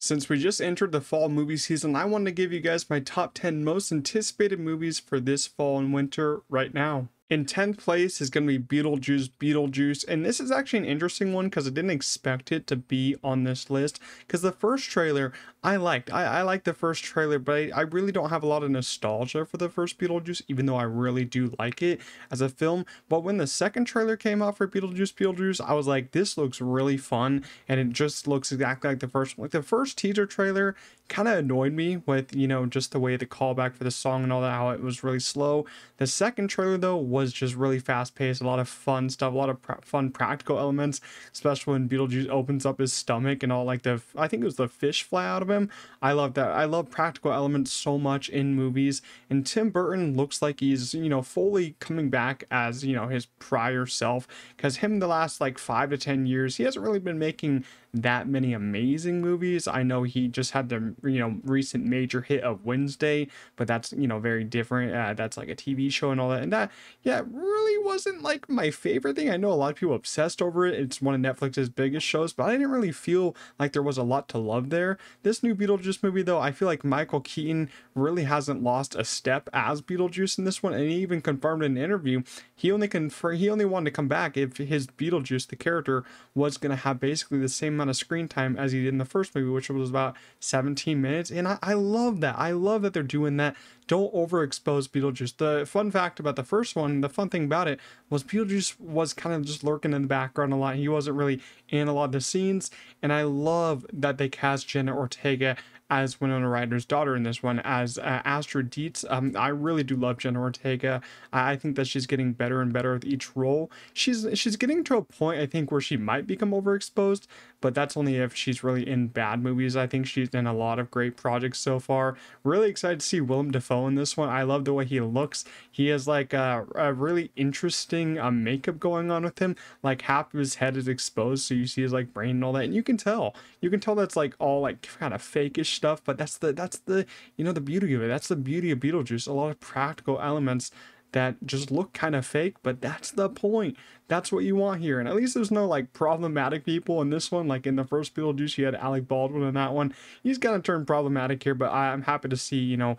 Since we just entered the fall movie season, I wanted to give you guys my top 10 most anticipated movies for this fall and winter right now. In 10th place is going to be Beetlejuice Beetlejuice. And this is actually an interesting one because I didn't expect it to be on this list. Because the first trailer I liked. I, I like the first trailer, but I, I really don't have a lot of nostalgia for the first Beetlejuice, even though I really do like it as a film. But when the second trailer came out for Beetlejuice Beetlejuice, I was like, this looks really fun. And it just looks exactly like the first. Like the first teaser trailer kind of annoyed me with, you know, just the way the callback for the song and all that, how it was really slow. The second trailer, though, was just really fast paced, a lot of fun stuff, a lot of fun practical elements, especially when Beetlejuice opens up his stomach and all like the, I think it was the fish fly out of him. I love that. I love practical elements so much in movies. And Tim Burton looks like he's, you know, fully coming back as, you know, his prior self. Because him, the last like five to 10 years, he hasn't really been making that many amazing movies. I know he just had the you know recent major hit of Wednesday, but that's you know very different. Uh, that's like a TV show and all that, and that yeah really wasn't like my favorite thing. I know a lot of people obsessed over it. It's one of Netflix's biggest shows, but I didn't really feel like there was a lot to love there. This new Beetlejuice movie though, I feel like Michael Keaton really hasn't lost a step as Beetlejuice in this one, and he even confirmed in an interview he only confirmed he only wanted to come back if his Beetlejuice the character was going to have basically the same amount of screen time as he did in the first movie, which was about 17 minutes. And I, I love that. I love that they're doing that. Don't overexpose Beetlejuice. The fun fact about the first one, the fun thing about it was Beetlejuice was kind of just lurking in the background a lot. He wasn't really in a lot of the scenes. And I love that they cast Jenna Ortega as Winona Ryder's daughter in this one as uh, Astrid Deetz. Um, I really do love Jenna Ortega. I, I think that she's getting better and better with each role. She's she's getting to a point I think where she might become overexposed, but that's only if she's really in bad movies. I think she's in a lot of great projects so far. Really excited to see Willem Dafoe in this one. I love the way he looks. He has like a, a really interesting uh, makeup going on with him. Like half of his head is exposed, so you see his like brain and all that, and you can tell. You can tell that's like all like kind of fakeish stuff, but that's the that's the you know the beauty of it. That's the beauty of Beetlejuice. A lot of practical elements that just look kind of fake, but that's the point. That's what you want here. And at least there's no like problematic people in this one. Like in the first Beetlejuice, you had Alec Baldwin in that one. He's kind of turned problematic here, but I'm happy to see, you know,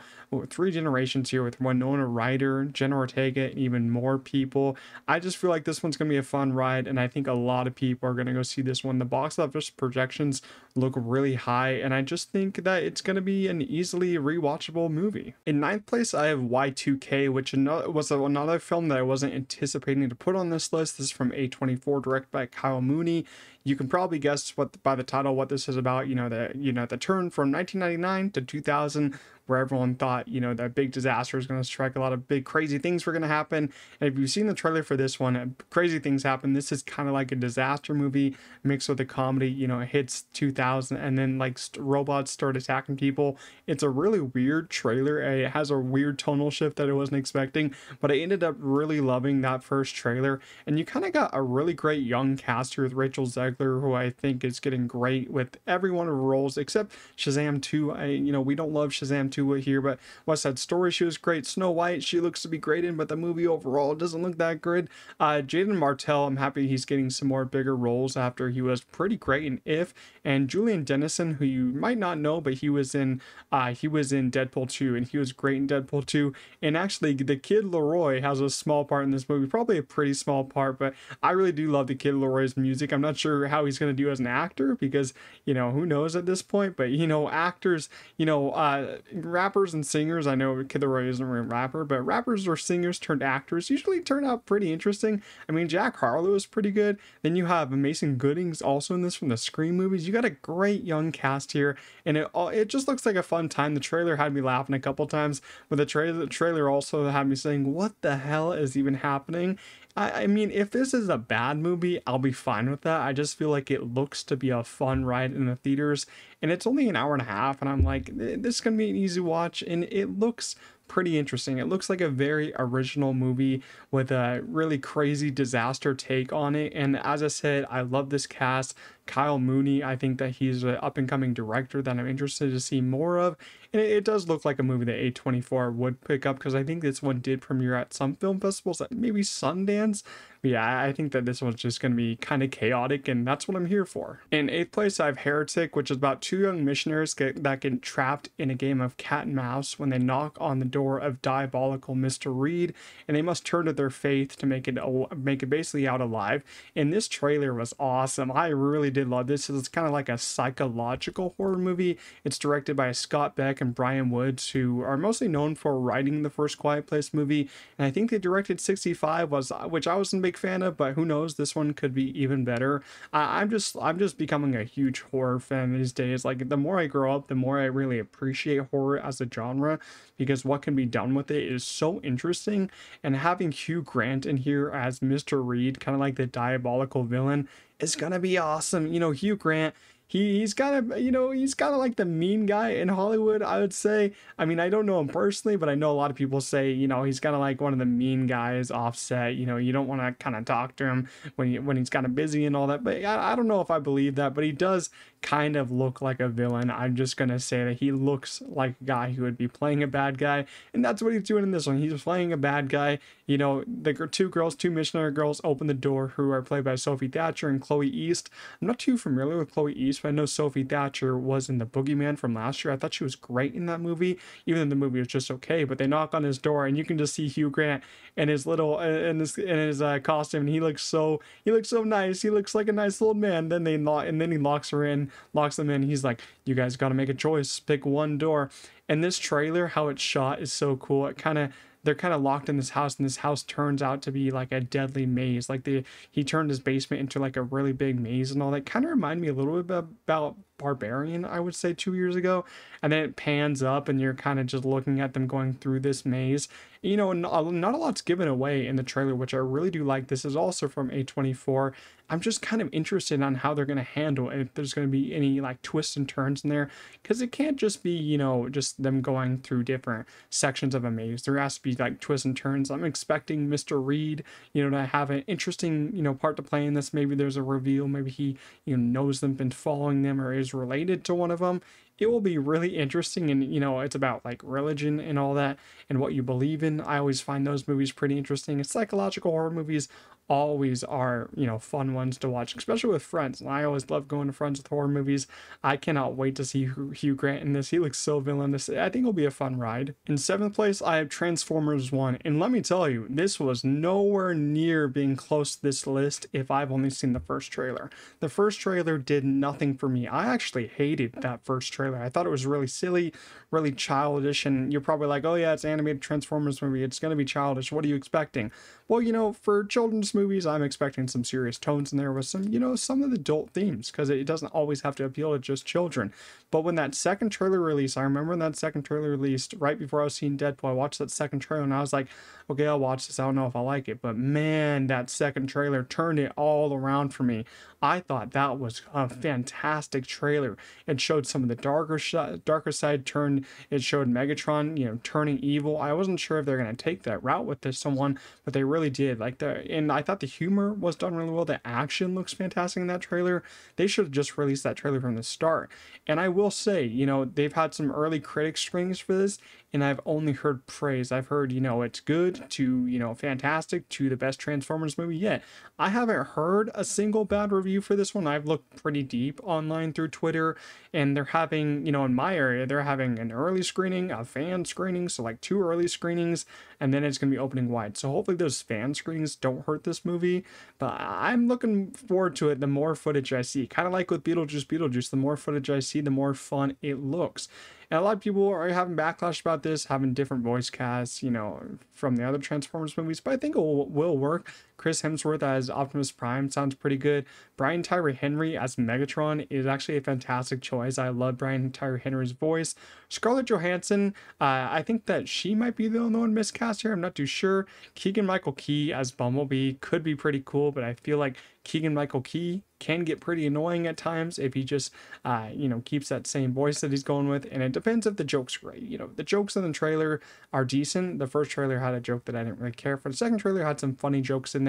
three generations here with Winona Ryder, Jenna Ortega, and even more people. I just feel like this one's going to be a fun ride. And I think a lot of people are going to go see this one. The box office projections look really high. And I just think that it's going to be an easily rewatchable movie. In ninth place, I have Y2K, which was another film that I wasn't anticipating to put on this list. This is from A24, directed by Kyle Mooney. You can probably guess what by the title what this is about. You know the you know the turn from 1999 to 2000 where everyone thought, you know, that big disaster is going to strike, a lot of big crazy things were going to happen. And if you've seen the trailer for this one, crazy things happen. This is kind of like a disaster movie mixed with a comedy. You know, it hits 2000 and then like st- robots start attacking people. It's a really weird trailer. It has a weird tonal shift that I wasn't expecting, but I ended up really loving that first trailer. And you kind of got a really great young cast here with Rachel Zegler, who I think is getting great with every one of her roles except Shazam 2. I, you know, we don't love Shazam 2 here, but West Side Story, she was great. Snow White, she looks to be great in, but the movie overall doesn't look that good. Uh, Jaeden Martell, I'm happy he's getting some more bigger roles after he was pretty great in If. And Julian Dennison, who you might not know, but he was in uh, he was in Deadpool 2, and he was great in Deadpool 2. And actually, the Kid LAROI has a small part in this movie, probably a pretty small part, but I really do love the Kid LAROI's music. I'm not sure how he's going to do as an actor because, you know, who knows at this point, but, you know, actors, you know, uh, rappers and singers, I know Kid LAROI isn't a rapper, but rappers or singers turned actors usually turn out pretty interesting. I mean, Jack Harlow is pretty good. Then you have Mason Gooding's also in this from the Scream movies. You got a great young cast here, and it all it just looks like a fun time. The trailer had me laughing a couple times, but the trailer the trailer also had me saying, "What the hell is even happening?" I, I mean, if this is a bad movie, I'll be fine with that. I just feel like it looks to be a fun ride in the theaters, and it's only an hour and a half, and I'm like, eh, this is gonna be an easy watch, and it looks pretty interesting. It looks like a very original movie with a really crazy disaster take on it. And as I said, I love this cast. Kyle Mooney, I think that he's an up and coming director that I'm interested to see more of. And it, it does look like a movie that A24 would pick up because I think this one did premiere at some film festivals, maybe Sundance, But yeah, I think that this one's just going to be kind of chaotic, and that's what I'm here for. In eighth place, I have Heretic, which is about two young missionaries get, that get trapped in a game of cat and mouse when they knock on the door of diabolical Mr. Reed, and they must turn to their faith to make it make it basically out alive. And this trailer was awesome. I really did love this. It's kind of like a psychological horror movie. It's directed by Scott Beck and Bryan Woods, who are mostly known for writing the first Quiet Place movie, and I think they directed 65 was which I wasn't big fan of, but who knows? This one could be even better. I, I'm just I'm just becoming a huge horror fan these days. Like the more I grow up, the more I really appreciate horror as a genre because what can be done with it is so interesting. And having Hugh Grant in here as Mr. Reed, kind of like the diabolical villain, is gonna be awesome. You know, Hugh Grant he he's kind of you know he's kind of like the mean guy in Hollywood I would say. I mean I don't know him personally but I know a lot of people say you know he's kind of like one of the mean guys offset you know you don't want to kind of talk to him when he, when he's kind of busy and all that but I, I don't know if I believe that but he does kind of look like a villain. I'm just gonna say that he looks like a guy who would be playing a bad guy and that's what he's doing in this one. He's playing a bad guy you know the two girls two missionary girls open the door who are played by Sophie Thatcher and Chloe East. I'm not too familiar with Chloe East I know Sophie Thatcher was in The Boogeyman from last year. I thought she was great in that movie, even though the movie was just okay. But they knock on his door, and you can just see Hugh Grant and his little in his in his uh, costume, and he looks so he looks so nice. He looks like a nice little man. Then they lock, and then he locks her in, locks them in. He's like, "You guys got to make a choice. Pick one door." And this trailer, how it's shot, is so cool. It kind of they're kind of locked in this house and this house turns out to be like a deadly maze. Like the he turned his basement into like a really big maze and all that. Kind of remind me a little bit about barbarian i would say two years ago. And then it pans up and you're kind of just looking at them going through this maze. You know not, not a lot's given away in the trailer which i really do like. This is also from a24 I'm just kind of interested on how they're going to handle it, if there's going to be any like twists and turns in there because it can't just be you know just them going through different sections of a maze. There has to be like twists and turns. I'm expecting mr reed you know to have an interesting you know part to play in this. Maybe there's a reveal. Maybe he you know knows them been following them or is related to one of them it will be really interesting and you know it's about like religion and all that and what you believe in i always find those movies pretty interesting it's psychological horror movies always are, you know, fun ones to watch, especially with friends. And I always love going to friends with horror movies. I cannot wait to see Hugh Grant in this. He looks so villainous. I think it'll be a fun ride. In seventh place, I have Transformers 1. And let me tell you, this was nowhere near being close to this list if I've only seen the first trailer. The first trailer did nothing for me. I actually hated that first trailer. I thought it was really silly, really childish. And you're probably like, oh yeah, it's animated Transformers movie. It's going to be childish. What are you expecting? Well, you know, for children's movies, I'm expecting some serious tones in there with some, you know, some of the adult themes because it doesn't always have to appeal to just children. But when that second trailer released, I remember when that second trailer released right before I was seeing Deadpool, I watched that second trailer and I was like, okay, I'll watch this. I don't know if I like it, but man, that second trailer turned it all around for me. I thought that was a fantastic trailer. It showed some of the darker darker side turned. It showed Megatron, you know, turning evil. I wasn't sure if they're gonna take that route with this someone, but they really did. Like the and I thought the humor was done really well. The action looks fantastic in that trailer. They should have just released that trailer from the start. And I will say, you know, they've had some early critic screenings for this, and I've only heard praise. I've heard, you know, it's good to, you know, fantastic to the best Transformers movie yet. I haven't heard a single bad review for this one. I've looked pretty deep online through Twitter, and they're having, you know, in my area, they're having an early screening, a fan screening, so like two early screenings, and then it's going to be opening wide. So hopefully those fan screenings don't hurt this movie, but I'm looking forward to it the more footage I see. Kind of like with Beetlejuice, Beetlejuice, the more footage I see, the more fun it looks. And a lot of people are having backlash about this, having different voice casts, you know, from the other Transformers movies, but I think it will, will work. Chris Hemsworth as Optimus Prime sounds pretty good. Brian Tyree Henry as Megatron is actually a fantastic choice. I love Brian Tyree Henry's voice. Scarlett Johansson, uh, I think that she might be the only one miscast here. I'm not too sure. Keegan Michael Key as Bumblebee could be pretty cool, but I feel like Keegan Michael Key can get pretty annoying at times if he just, uh, you know, keeps that same voice that he's going with. And it depends if the joke's great. You know, the jokes in the trailer are decent. The first trailer had a joke that I didn't really care for. The second trailer had some funny jokes in there.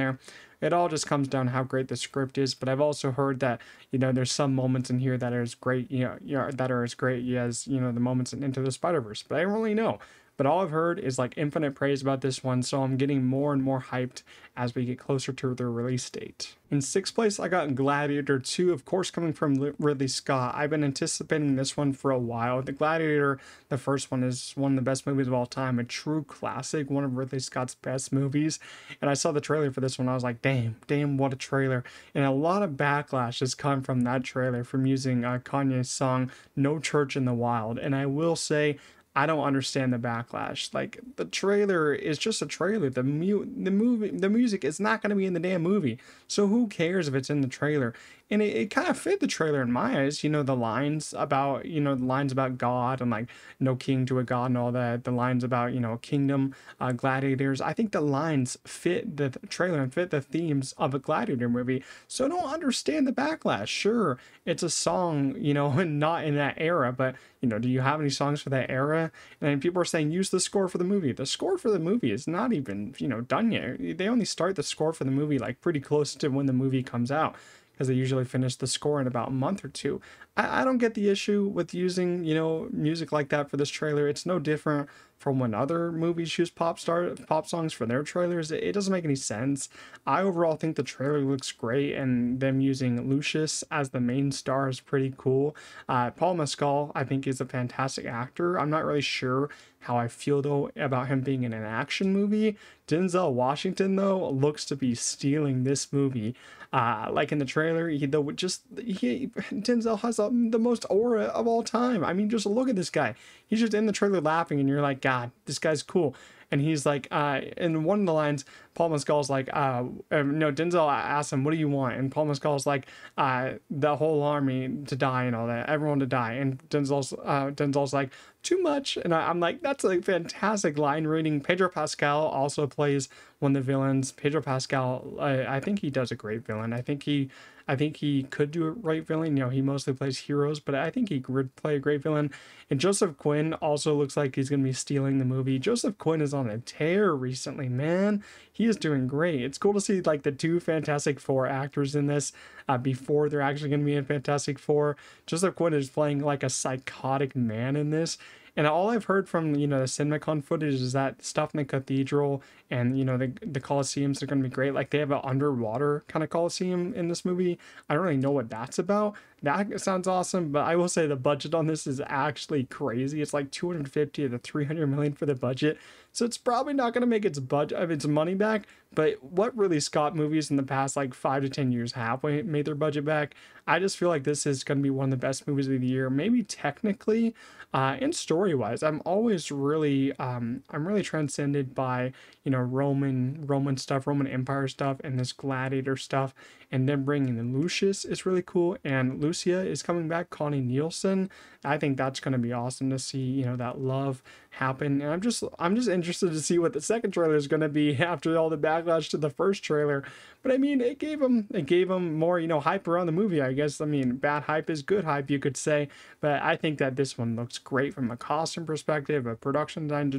It all just comes down how great the script is. But I've also heard that you know there's some moments in here that are as great, you know, you know that are as great as you know the moments in Into the Spider Verse. But I don't really know. But all I've heard is like infinite praise about this one, so I'm getting more and more hyped as we get closer to the release date. In sixth place, I got Gladiator 2, of course, coming from Ridley Scott. I've been anticipating this one for a while. The Gladiator, the first one, is one of the best movies of all time, a true classic, one of Ridley Scott's best movies. And I saw the trailer for this one, I was like, damn, damn, what a trailer. And a lot of backlash has come from that trailer from using uh, Kanye's song No Church in the Wild. And I will say, I don't understand the backlash. Like the trailer is just a trailer. The mu- the movie the music is not going to be in the damn movie. So who cares if it's in the trailer? And it, it kind of fit the trailer in my eyes you know the lines about you know the lines about god and like no king to a god and all that the lines about you know kingdom uh, gladiators. I think the lines fit the trailer and fit the themes of a gladiator movie. So I don't understand the backlash. Sure it's a song you know and not in that era but you know do you have any songs for that era? And people are saying use the score for the movie. The score for the movie is not even you know done yet. They only start the score for the movie like pretty close to when the movie comes out because they usually finish the score in about a month or two. I, I don't get the issue with using, you know, music like that for this trailer. It's no different from when other movies use pop star pop songs for their trailers. It, it doesn't make any sense. I overall think the trailer looks great, and them using Lucius as the main star is pretty cool. Uh, Paul Mescal, I think, is a fantastic actor. I'm not really sure how I feel though about him being in an action movie. Denzel Washington though looks to be stealing this movie. Uh, like in the trailer, he though just he Denzel has the most aura of all time. I mean, just look at this guy. He's just in the trailer laughing, and you're like, God, this guy's cool and he's like, uh, in one of the lines, Paul Mescal's like, uh, um, no, Denzel asks him, what do you want? And Paul Mescal's like, uh, the whole army to die and all that, everyone to die. And Denzel's, uh, Denzel's like, too much. And I, am like, that's a fantastic line reading. Pedro Pascal also plays one of the villains. Pedro Pascal, I, I think he does a great villain. I think he I think he could do a great villain. You know, he mostly plays heroes, but I think he could play a great villain. And Joseph Quinn also looks like he's going to be stealing the movie. Joseph Quinn is on a tear recently, man. He is doing great. It's cool to see like the two Fantastic Four actors in this uh, before they're actually going to be in Fantastic Four. Joseph Quinn is playing like a psychotic man in this. And all I've heard from you know the CinemaCon footage is that stuff in the cathedral and you know the the coliseums are going to be great. Like they have an underwater kind of coliseum in this movie. I don't really know what that's about. That sounds awesome, but I will say the budget on this is actually crazy. It's like 250 to 300 million for the budget. So it's probably not going to make its budget of its money back. But what Ridley Scott movies in the past like five to ten years have made their budget back? I just feel like this is going to be one of the best movies of the year. Maybe technically, uh, and story wise, I'm always really um, I'm really transcended by you know Roman Roman stuff, Roman Empire stuff, and this gladiator stuff and then bringing in Lucius is really cool. And Lucilla is coming back, Connie Nielsen. I think that's going to be awesome to see, you know, that love happen. And I'm just, I'm just interested to see what the second trailer is going to be after all the backlash to the first trailer. But I mean, it gave them, it gave them more, you know, hype around the movie. I guess. I mean, bad hype is good hype, you could say. But I think that this one looks great from a costume perspective, a production design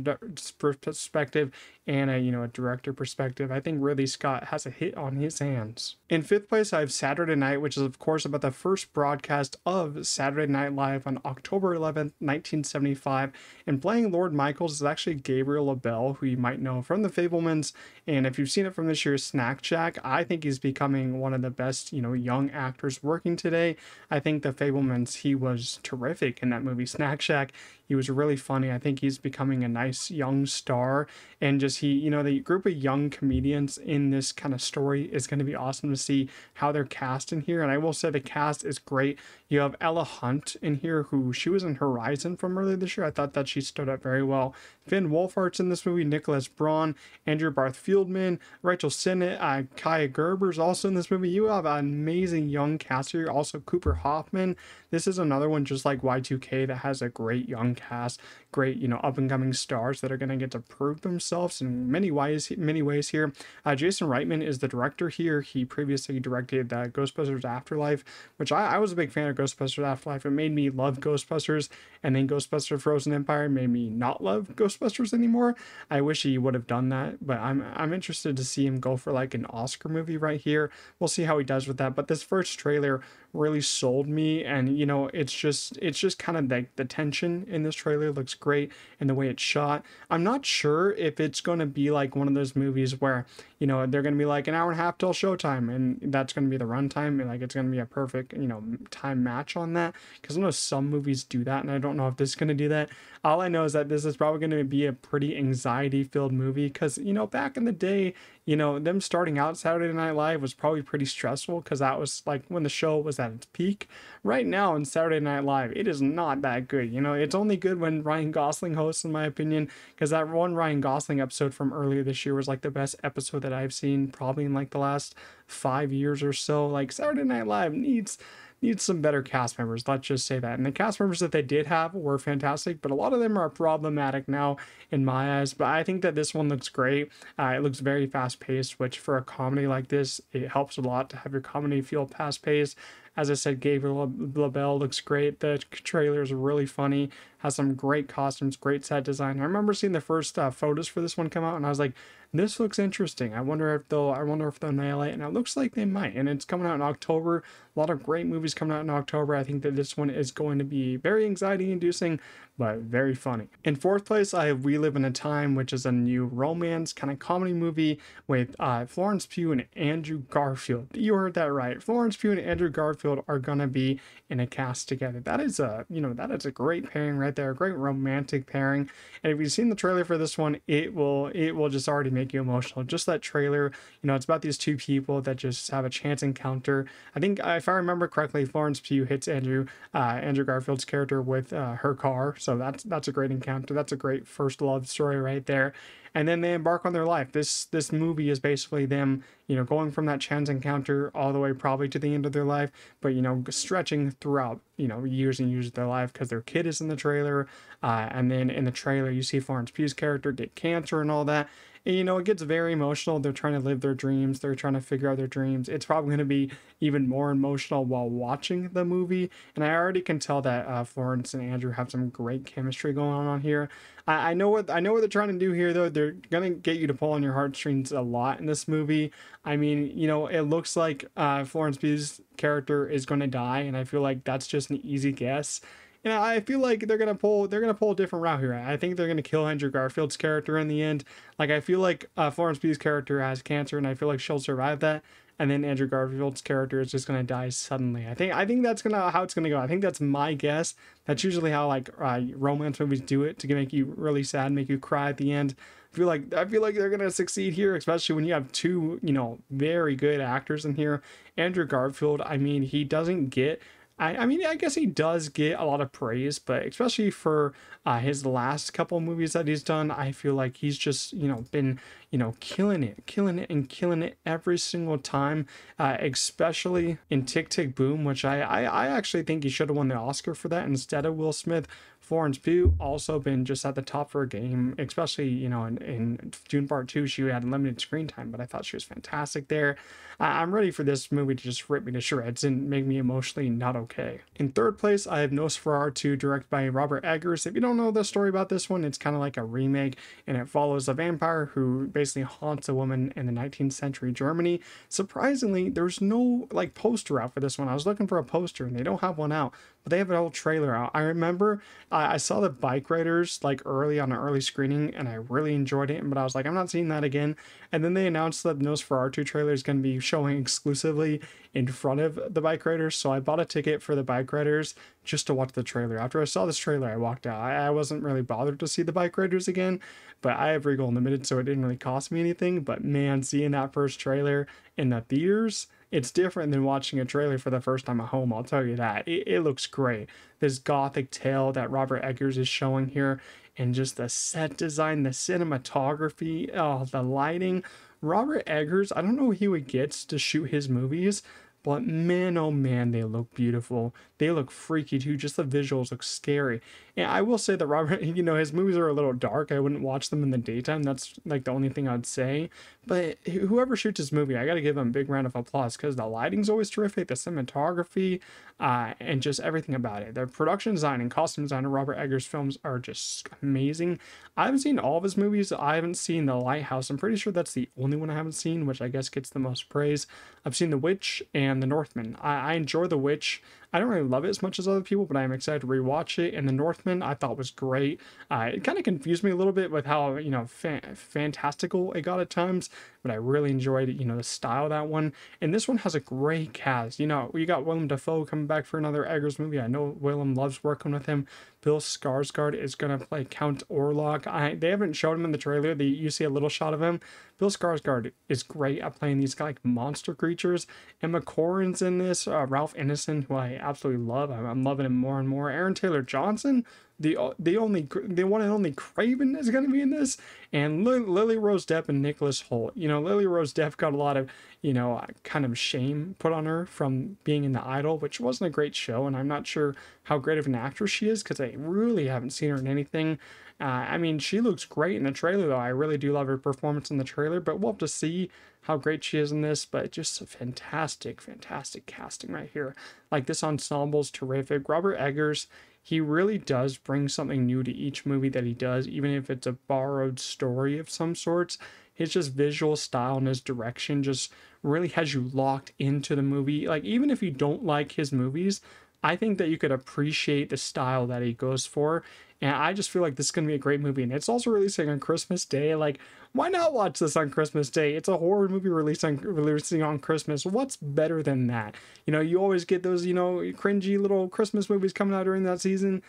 perspective, and a you know a director perspective. I think Ridley Scott has a hit on his hands. In fifth place, I have Saturday Night, which is of course about the first broadcast of Saturday Night Live on October 11th, 1975. And playing Lorne Michaels is actually Gabriel LaBelle, who you might know from The Fabelmans. And if you've seen it from this year's Snack Shack, I think he's becoming one of the best you know young actors working today. I think The Fabelmans he was terrific in that movie Snack Shack. He was really funny. I think he's becoming a nice young star. And just he, you know, the group of young comedians in this kind of story is going to be awesome to see how they're cast in here. And I will say the cast is great. You have Ella Hunt in here, who she was in Horizon from earlier this year. I thought that she stood up very well. Finn Wolfhard's in this movie, Nicholas Braun, Andrew Barth Feldman, Rachel Sennott, uh, Kaia Gerber's also in this movie. You have an amazing young cast here. Also, Cooper Hoffman. This is another one just like Y2K that has a great young cast, great, you know, up and coming stars that are going to get to prove themselves in many ways, many ways here. Uh, Jason Reitman is the director here. He previously directed uh, Ghostbusters Afterlife, which I, I was a big fan of Ghostbusters Afterlife. It made me love Ghostbusters, and then Ghostbusters Frozen Empire made me not love Ghostbusters anymore. I wish he would have done that, but I'm I'm interested to see him go for like an Oscar movie right here. We'll see how he does with that. But this first trailer really sold me and you know it's just it's just kind of like the tension in this trailer looks great and the way it's shot. I'm not sure if it's going to be like one of those movies where you know they're going to be like an hour and a half till showtime and that's going to be the runtime and like it's going to be a perfect you know time match on that because i know some movies do that and i don't know if this is going to do that. All i know is that this is probably going to be a pretty anxiety filled movie because you know back in the day you know, them starting out Saturday Night Live was probably pretty stressful because that was like when the show was at its peak. Right now in Saturday Night Live, it is not that good. You know, it's only good when Ryan Gosling hosts, in my opinion, because that one Ryan Gosling episode from earlier this year was like the best episode that I've seen probably in like the last five years or so. Like Saturday Night Live needs needs some better cast members. Let's just say that. And the cast members that they did have were fantastic, but a lot of them are problematic now in my eyes. But I think that this one looks great. Uh, it looks very fast paced, which for a comedy like this, it helps a lot to have your comedy feel fast paced. As I said, Gabriel LaBelle looks great. The trailer is really funny, has some great costumes, great set design. I remember seeing the first uh, photos for this one come out, and I was like, this looks interesting. I wonder if they'll I wonder if they'll nail it. And it looks like they might. And it's coming out in October. A lot of great movies coming out in October. I think that this one is going to be very anxiety inducing, but very funny. In fourth place, I have We Live in a Time, which is a new romance kind of comedy movie with uh, Florence Pugh and Andrew Garfield. You heard that right. Florence Pugh and Andrew Garfield are gonna be in a cast together. That is a you know that is a great pairing right there, a great romantic pairing. And if you've seen the trailer for this one, it will it will just already make you emotional. Just that trailer, you know, it's about these two people that just have a chance encounter. I think if I remember correctly, Florence Pugh hits Andrew uh, Andrew Garfield's character with uh, her car, so that's that's a great encounter. That's a great first love story right there and then they embark on their life. This this movie is basically them, you know, going from that chance encounter all the way probably to the end of their life, but you know, stretching throughout, you know, years and years of their life because their kid is in the trailer, uh, and then in the trailer you see Florence Pugh's character get cancer and all that, you know, it gets very emotional. They're trying to live their dreams. They're trying to figure out their dreams. It's probably going to be even more emotional while watching the movie. And I already can tell that uh, Florence and Andrew have some great chemistry going on here. I, I know what I know what they're trying to do here, though. They're gonna get you to pull on your heartstrings a lot in this movie. I mean, you know, it looks like uh, Florence Pugh's character is going to die, and I feel like that's just an easy guess you know, I feel like they're gonna pull they're gonna pull a different route here. I think they're gonna kill Andrew Garfield's character in the end. Like I feel like uh, Florence Pugh's character has cancer, and I feel like she'll survive that. And then Andrew Garfield's character is just gonna die suddenly. I think I think that's gonna how it's gonna go. I think that's my guess. That's usually how like uh, romance movies do it to make you really sad, make you cry at the end. I feel like I feel like they're gonna succeed here, especially when you have two, you know, very good actors in here. Andrew Garfield, I mean, he doesn't get I, I mean, I guess he does get a lot of praise, but especially for uh, his last couple movies that he's done, I feel like he's just, you know, been, you know, killing it, killing it, and killing it every single time, uh, especially in Tick Tick Boom, which I, I, I actually think he should have won the Oscar for that instead of Will Smith. Florence Pugh also been just at the top for a game, especially, you know, in, in Dune Part 2, she had limited screen time, but I thought she was fantastic there. I, I'm ready for this movie to just rip me to shreds and make me emotionally not okay. In third place, I have Nosferatu, directed by Robert Eggers. If you don't know the story about this one, it's kind of like a remake, and it follows a vampire who basically haunts a woman in the 19th century Germany. Surprisingly, there's no like poster out for this one. I was looking for a poster, and they don't have one out but they have an old trailer out. I remember I, I saw the bike riders like early on an early screening and I really enjoyed it, but I was like, I'm not seeing that again. And then they announced that the Nosferatu trailer is going to be showing exclusively in front of the bike riders. So I bought a ticket for the bike riders just to watch the trailer. After I saw this trailer, I walked out. I, I wasn't really bothered to see the bike riders again, but I have Regal Unlimited, so it didn't really cost me anything. But man, seeing that first trailer in the theaters, it's different than watching a trailer for the first time at home, I'll tell you that. It, it looks great. This gothic tale that Robert Eggers is showing here, and just the set design, the cinematography, oh, the lighting. Robert Eggers, I don't know who he gets to shoot his movies, but man, oh man, they look beautiful. They look freaky too. Just the visuals look scary. And I will say that Robert, you know, his movies are a little dark. I wouldn't watch them in the daytime. That's like the only thing I'd say. But whoever shoots his movie, I got to give them a big round of applause because the lighting's always terrific, the cinematography, uh, and just everything about it. The production design and costume design of Robert Eggers' films are just amazing. I haven't seen all of his movies. I haven't seen The Lighthouse. I'm pretty sure that's the only one I haven't seen, which I guess gets the most praise. I've seen The Witch and and The Northman. I, I enjoy The Witch. I don't really love it as much as other people, but I'm excited to rewatch it. And The Northman, I thought was great. Uh, it kind of confused me a little bit with how you know fa- fantastical it got at times, but I really enjoyed you know the style of that one. And this one has a great cast. You know, you got Willem Dafoe coming back for another Eggers movie. I know Willem loves working with him. Bill Skarsgård is gonna play Count Orlok. I they haven't showed him in the trailer. The, you see a little shot of him. Bill Skarsgård is great at playing these like monster creatures. Emma Corrin's in this. Uh, Ralph Ineson, who I absolutely love. I'm, I'm loving him more and more. Aaron Taylor Johnson, the the only the one and only Kraven is going to be in this, and Lily Rose Depp and Nicholas Hoult. You know, Lily Rose Depp got a lot of you know uh, kind of shame put on her from being in The Idol, which wasn't a great show, and I'm not sure how great of an actress she is because I really haven't seen her in anything. Uh, I mean, she looks great in the trailer, though. I really do love her performance in the trailer, but we'll have to see how great she is in this. But just a fantastic, fantastic casting right here. Like, this ensemble is terrific. Robert Eggers, he really does bring something new to each movie that he does, even if it's a borrowed story of some sorts. His just visual style and his direction just really has you locked into the movie. Like, even if you don't like his movies, I think that you could appreciate the style that he goes for. And I just feel like this is going to be a great movie. And it's also releasing on Christmas Day. Like, why not watch this on Christmas Day? It's a horror movie releasing releasing on Christmas. What's better than that? You know, you always get those, you know, cringy little Christmas movies coming out during that season.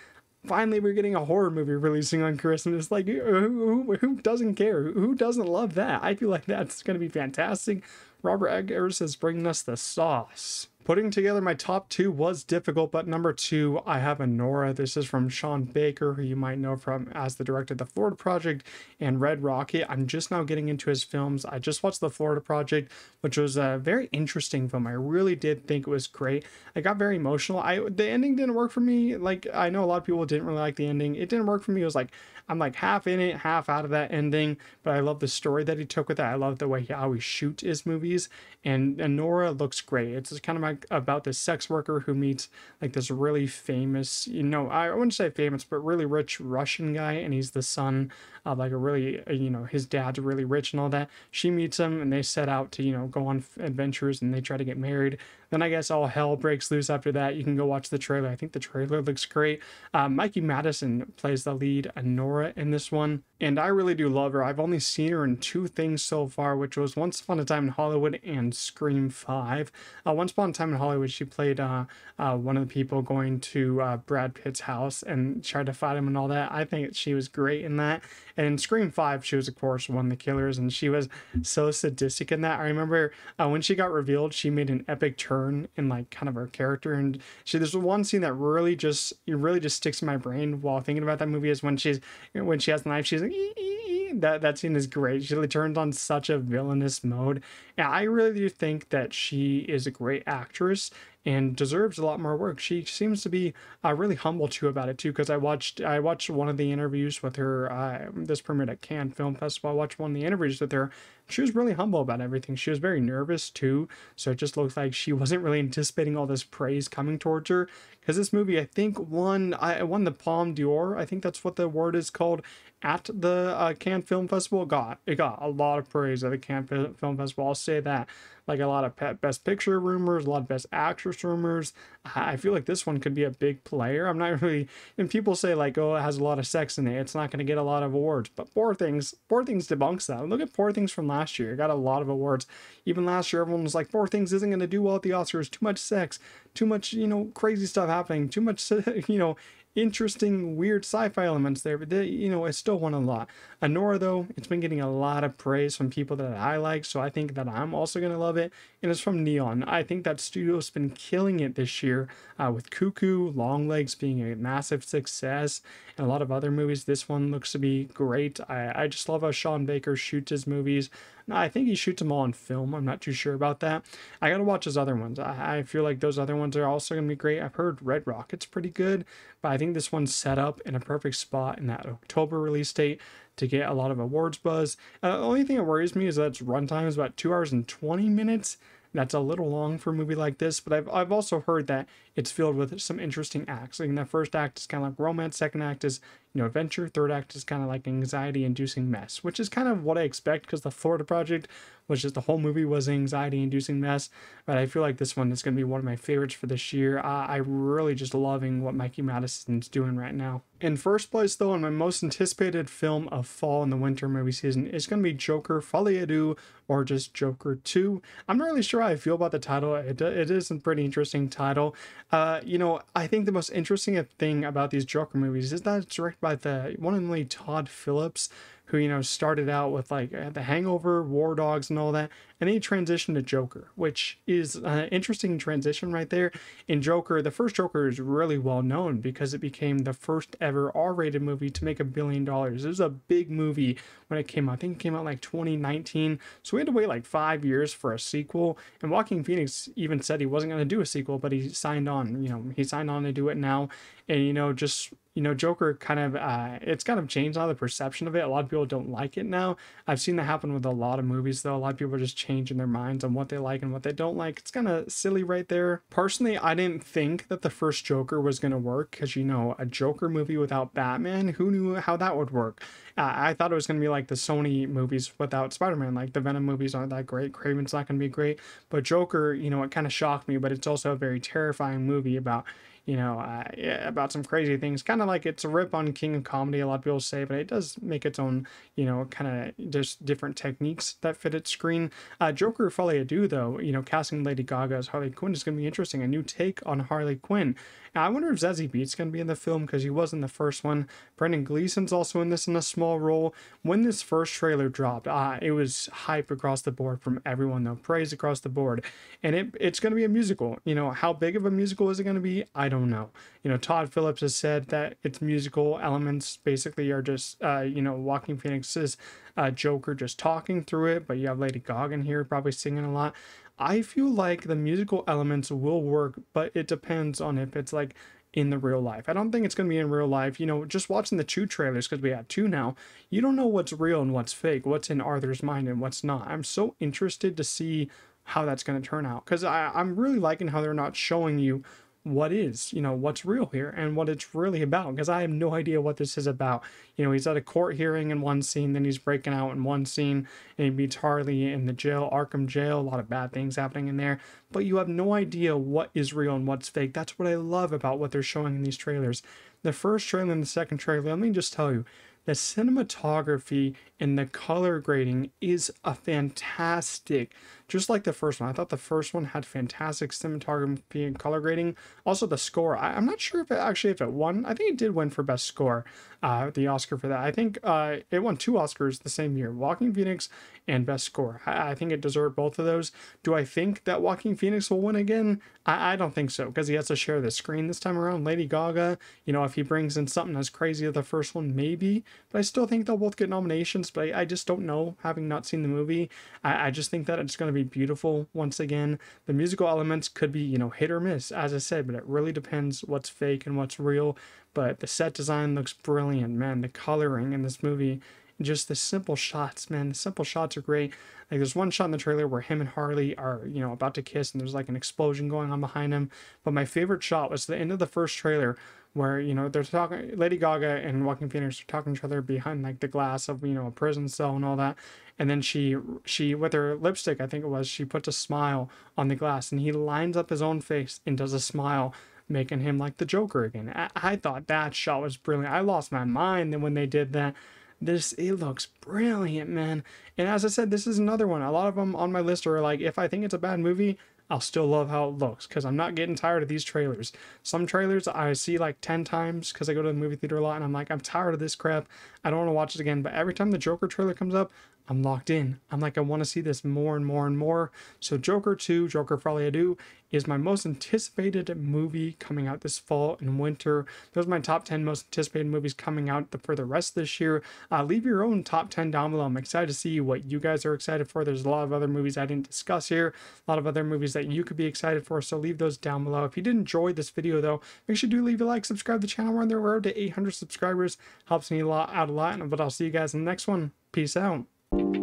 Finally, we're getting a horror movie releasing on Christmas. Like, who, who, who doesn't care? Who doesn't love that? I feel like that's going to be fantastic. Robert Eggers is bringing us the sauce. Putting together my top two was difficult, but number two, I have Anora. This is from Sean Baker, who you might know from as the director of The Florida Project and Red Rocket. I'm just now getting into his films. I just watched The Florida Project, which was a very interesting film. I really did think it was great. I got very emotional. I the ending didn't work for me. Like I know a lot of people didn't really like the ending. It didn't work for me. It was like I'm like half in it, half out of that ending. But I love the story that he took with it. I love the way he, always shoots his movies. And, and Nora looks great. It's kind of like about this sex worker who meets like this really famous, you know, I wouldn't say famous, but really rich Russian guy, and he's the son of like a really, uh, you know, his dad's really rich and all that. She meets him, and they set out to, you know, go on adventures, and they try to get married. Then I guess all hell breaks loose after that. You can go watch the trailer. I think the trailer looks great. Uh, Mikey Madison plays the lead Anora in this one, and I really do love her. I've only seen her in two things so far, which was Once Upon a Time in Hollywood and Scream 5. Uh, Once Upon a Time in Hollywood, she played uh, uh, one of the people going to uh, Brad Pitt's house and tried to fight him and all that. I think she was great in that. And in Scream 5, she was, of course, one of the killers, and she was so sadistic in that. I remember uh, when she got revealed, she made an epic turn in, like, kind of her character. And she, there's one scene that really just, it really just sticks in my brain while thinking about that movie is when she's, when she has the knife, she's like, that, that scene is great. She turns on such a villainous mode. And I really do think that she is a great actress and deserves a lot more work. She seems to be uh, really humble too about it too. Because I watched I watched one of the interviews with her. Uh, this premiered at Cannes Film Festival. I watched one of the interviews with her. She was really humble about everything. She was very nervous too. So it just looked like she wasn't really anticipating all this praise coming towards her. Because this movie, I think, won I won the Palme d'Or. I think that's what the award is called at the uh, Cannes Film Festival. It got it got a lot of praise at the Cannes Film Festival. I'll say that like a lot of best picture rumors, a lot of best actress rumors. I feel like this one could be a big player. I'm not really, and people say like, oh, it has a lot of sex in it. It's not going to get a lot of awards. But Poor Things, Poor Things debunks that. Look at Poor Things from last year. It got a lot of awards. Even last year, everyone was like, Poor Things isn't going to do well at the Oscars. Too much sex, too much, you know, crazy stuff happening, too much, you know, interesting, weird sci-fi elements there, but they, you know, it's still won a lot. Anora, though, it's been getting a lot of praise from people that I like, so I think that I'm also gonna love it. And it's from Neon. I think that studio's been killing it this year uh, with Cuckoo, Longlegs being a massive success, and a lot of other movies. This one looks to be great. I, I just love how Sean Baker shoots his movies. I think he shoots them all on film. I'm not too sure about that. I gotta watch his other ones. I, I feel like those other ones are also gonna be great. I've heard Red Rocket's pretty good, but I think this one's set up in a perfect spot in that October release date to get a lot of awards buzz. Uh, the only thing that worries me is that its runtime is about two hours and 20 minutes. That's a little long for a movie like this, but I've, I've also heard that it's filled with some interesting acts. Like the first act is kind of like romance, second act is you know, adventure. Third act is kind of like anxiety inducing mess, which is kind of what I expect because the Florida Project was just the whole movie was anxiety inducing mess. But I feel like this one is going to be one of my favorites for this year. Uh, I really just loving what Mikey Madison's doing right now. In first place, though, and my most anticipated film of fall and the winter movie season is going to be Joker Folie à Deux or just Joker 2. I'm not really sure how I feel about the title. It, it is a pretty interesting title. Uh, you know, I think the most interesting thing about these Joker movies is that it's directed by the one and only Todd Phillips, who you know started out with like uh, The Hangover, War Dogs, and all that, and then he transitioned to Joker, which is an interesting transition right there. In Joker, the first Joker is really well known because it became the first ever R-rated movie to make a billion dollars. It was a big movie when it came out. I think it came out like 2019, so we had to wait like five years for a sequel. And Joaquin Phoenix even said he wasn't going to do a sequel, but he signed on. You know, he signed on to do it now, and you know, just you know, Joker kind of uh, it's kind of changed now the perception of it. A lot of people don't like it now. I've seen that happen with a lot of movies though. A lot of people are just changing their minds on what they like and what they don't like. It's kind of silly right there. Personally, I didn't think that the first Joker was gonna work because you know a Joker movie without Batman, who knew how that would work? Uh, I thought it was gonna be like the Sony movies without Spider-Man. Like the Venom movies aren't that great. Kraven's not gonna be great, but Joker, you know, it kind of shocked me. But it's also a very terrifying movie about you know, uh, about some crazy things. Kind of like it's a rip on King of Comedy, a lot of people say, but it does make its own, you know, kind of just different techniques that fit its screen. Uh, Joker Folie Deux, though, you know, casting Lady Gaga as Harley Quinn is going to be interesting. A new take on Harley Quinn. Now, I wonder if Zazie Beetz going to be in the film because he was in the first one. Brendan Gleeson's also in this in a small role. When this first trailer dropped, uh, it was hype across the board from everyone, though. Praise across the board. And it, it's going to be a musical. You know, how big of a musical is it going to be? I don't know. You know, Todd Phillips has said that its musical elements basically are just, uh, you know, Joaquin Phoenix's uh, Joker just talking through it, but you have Lady Gaga in here probably singing a lot. I feel like the musical elements will work, but it depends on if it's like in the real life. I don't think it's going to be in real life. You know, just watching the two trailers because we have two now, you don't know what's real and what's fake, what's in Arthur's mind and what's not. I'm so interested to see how that's going to turn out because I'm really liking how they're not showing you what is, you know, what's real here and what it's really about because I have no idea what this is about. You know, he's at a court hearing in one scene, then he's breaking out in one scene, and he meets Harley in the jail, Arkham jail, a lot of bad things happening in there, but you have no idea what is real and what's fake. That's what I love about what they're showing in these trailers. The first trailer and the second trailer, let me just tell you, the cinematography and the color grading is a fantastic just like the first one. I thought the first one had fantastic cinematography and color grading. Also the score I, am not sure if it actually if it won. I think it did win for best score uh, the oscar for that. I think uh, it won two oscars the same year Joaquin Phoenix and best score. I, I, think it deserved both of those. Do i think that Joaquin Phoenix will win again? I, I don't think so because he has to share the screen this time around. Lady gaga you know if he brings in something as crazy as the first one maybe but I still think they'll both get nominations. But I, just don't know, having not seen the movie. I, I just think that it's going to be beautiful once again. The musical elements could be, you know, hit or miss, as I said, but it really depends what's fake and what's real. But the set design looks brilliant, man. The coloring in this movie just the simple shots, man. The simple shots are great. Like there's one shot in the trailer where him and Harley are, you know, about to kiss and there's like an explosion going on behind him. But my favorite shot was the end of the first trailer where you know they're talking lady gaga and Joaquin Phoenix are talking to each other behind like the glass of you know a prison cell and all that. And then she she with her lipstick i think it was she puts a smile on the glass and he lines up his own face and does a smile making him like the joker again. I, I thought that shot was brilliant. I lost my mind then when they did that. This it looks brilliant man. And as i said this is another one. A lot of them on my list are like if i think it's a bad movie I'll still love how it looks because I'm not getting tired of these trailers. Some trailers I see like 10 times because I go to the movie theater a lot and I'm like, I'm tired of this crap. I don't want to watch it again. But every time the Joker trailer comes up, I'm locked in. I'm like, I want to see this more and more and more. So, Joker 2, Joker Folie à Deux, is my most anticipated movie coming out this fall and winter. Those are my top 10 most anticipated movies coming out for the rest of this year. Uh, leave your own top 10 down below. I'm excited to see what you guys are excited for. There's a lot of other movies I didn't discuss here, a lot of other movies that you could be excited for. So, leave those down below. If you did enjoy this video, though, make sure do leave a like, subscribe to the channel. We're on the road to 800 subscribers. Helps me a lot out a lot. But I'll see you guys in the next one. Peace out. Thank you.